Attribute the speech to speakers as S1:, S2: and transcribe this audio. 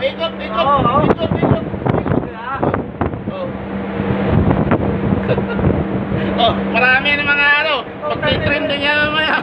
S1: ikot, ikot,
S2: oh,
S1: ikot, ikot. Oh, marami ng mga ano, pagtitrim din yan mamaya.